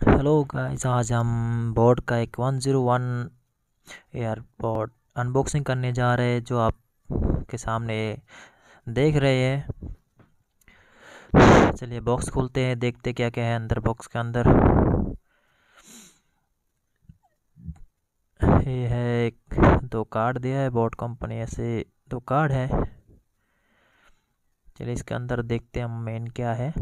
Hello guys आज हम board का एक 101 एयरपोर्ट अनबॉक्सिंग करने जा रहे हैं, जो आप के सामने देख रहे हैं। चलिए बॉक्स खोलते हैं, देखते क्या क्या है अंदर बॉक्स के अंदर। ये है एक, दो कार्ड दिया है बोर्ड कंपनी ऐसे दो कार्ड है। चलिए इसके अंदर देखते हैं हम मेन क्या है।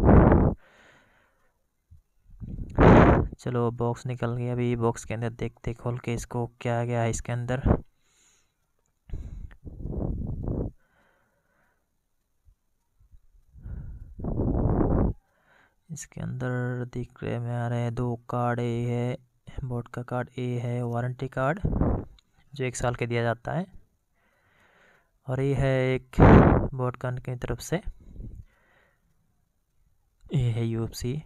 चलो बॉक्स निकल गया अभी बॉक्स के अंदर देखते खोल के इसको क्या आ गया है इसके अंदर। इसके अंदर दिख रहे में आ रहे हैं, दो कार्ड ए है बोर्ड का कार्ड ए है वारंटी कार्ड जो एक साल के दिया जाता है। और ये है एक बोर्ड की तरफ़ से। ये है यूएफसी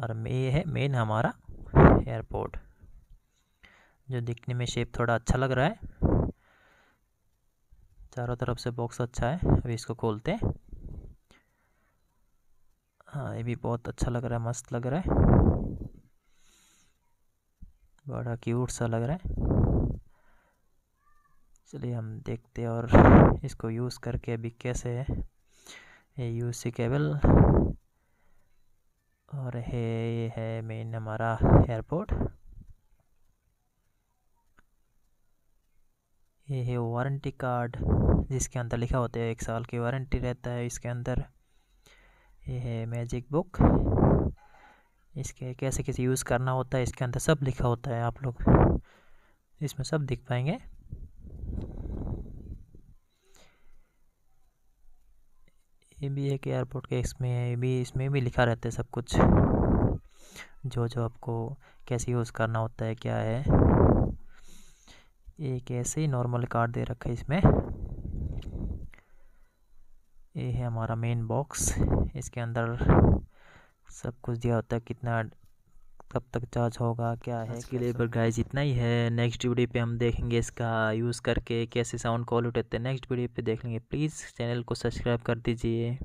और ये है मेन हमारा एयरपोर्ट जो दिखने में शेप थोड़ा अच्छा लग रहा है। चारों तरफ़ से बॉक्स अच्छा है, अभी इसको खोलते हैं। हाँ ये भी बहुत अच्छा लग रहा है, मस्त लग रहा है। बड़ा क्यूट सा लग रहा है। चलिए हम देखते हैं और इसको यूज़ करके अभी कैसे है। ये यूज़ सी केबल और है, ये है मेन हमारा एयरपोर्ट ये है वारंटी कार्ड जिसके अंदर लिखा होता है एक साल की वारंटी रहता है. इसके अंदर ये है मैजिक बुक इसके कैसे कैसे यूज़ करना होता है, इसके अंदर सब लिखा होता है आप लोग. इसमें सब दिख पाएँगे. ये भी है कि एयरपोर्ट के इसमें, ये भी, इसमें भी लिखा रहता है सब कुछ। जो जो आपको कैसे यूज़ करना होता है, क्या है। एक ऐसे ही नॉर्मल कार्ड दे रखा है इसमें। ये है हमारा मेन बॉक्स इसके अंदर सब कुछ दिया होता है, कितना कब तक चार्ज होगा क्या है इसके लिए पर गाइस इतना ही है। नेक्स्ट वीडियो पे हम देखेंगे इसका यूज़ करके कैसे साउंड क्वालिटी होते हैं। नेक्स्ट वीडियो पे देख लेंगे। प्लीज़ चैनल को सब्सक्राइब कर दीजिए।